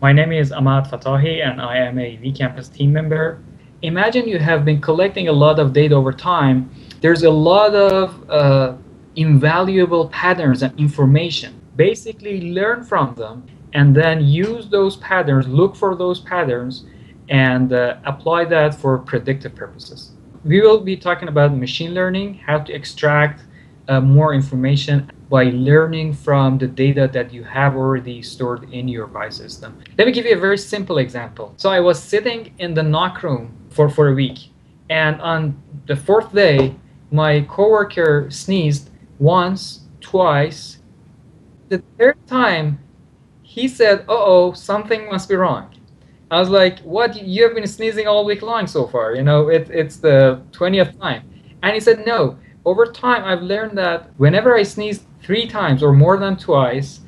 My name is Ahmad Fatahi and I am a vCampus team member. Imagine you have been collecting a lot of data over time. There's a lot of uh, invaluable patterns and information. Basically, learn from them and then use those patterns, look for those patterns, and uh, apply that for predictive purposes. We will be talking about machine learning, how to extract uh, more information by learning from the data that you have already stored in your PI system. Let me give you a very simple example. So I was sitting in the NOC room for, for a week, and on the fourth day, my coworker sneezed once, twice. The third time, he said, "Uh-oh, something must be wrong." I was like, "What? You have been sneezing all week long so far. You know, it, it's the twentieth time." And he said, "No. Over time, I've learned that whenever I sneeze three times or more than twice,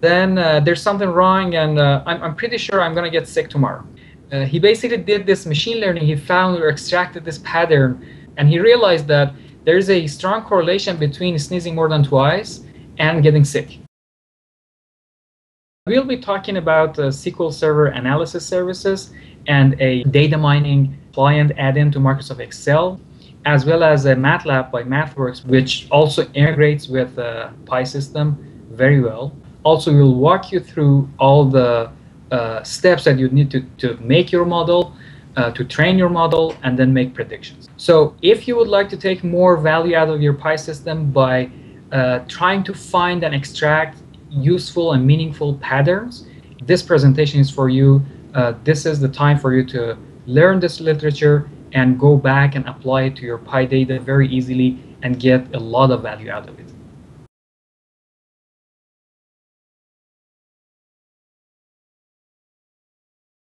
then uh, there's something wrong, and uh, I'm, I'm pretty sure I'm gonna get sick tomorrow." Uh, he basically did this machine learning. He found or extracted this pattern, and he realized that there's a strong correlation between sneezing more than twice and getting sick. We'll be talking about uh, SQL Server analysis services and a data mining client add-in to Microsoft Excel, as well as a MATLAB by MathWorks, which also integrates with the PI system very well. Also, we'll walk you through all the uh, steps that you need to, to make your model, uh, to train your model, and then make predictions. So if you would like to take more value out of your PI system by uh, trying to find and extract useful and meaningful patterns, this presentation is for you. Uh, this is the time for you to learn this literature and go back and apply it to your PI data very easily and get a lot of value out of it.